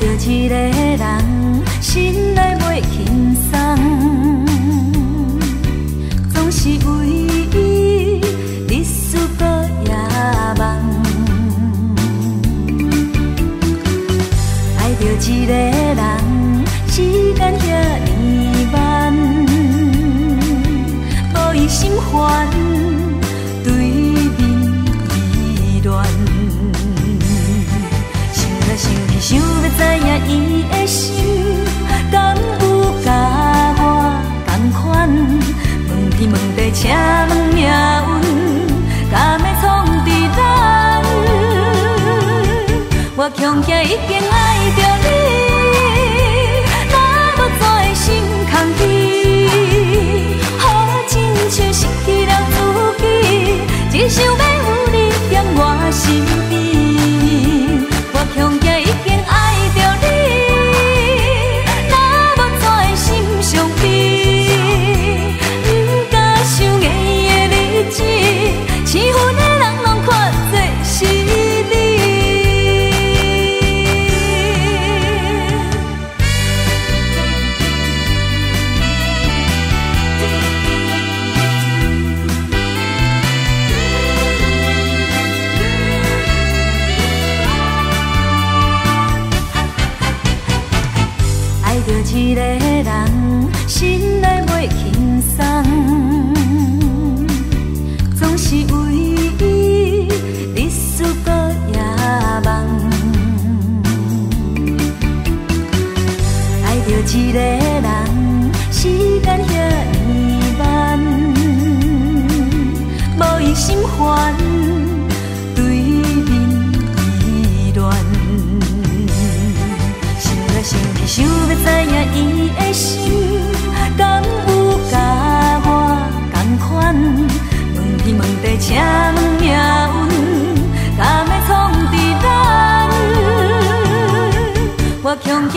着一个人，心内袂轻松。总是为伊，日思过夜梦。爱着一个人，时间遐尼慢，无伊心烦。伊的心，敢有甲我同款？问天问地，请问命运，敢要创治咱？我强行已经爱着你，一个人，心内袂轻松，总是为你思过夜梦。爱着一个人，时间遐呢慢，无伊心烦，对面依恋。知影伊的心，敢有甲我同款？问天问地，请问命运，敢要创治咱？我强行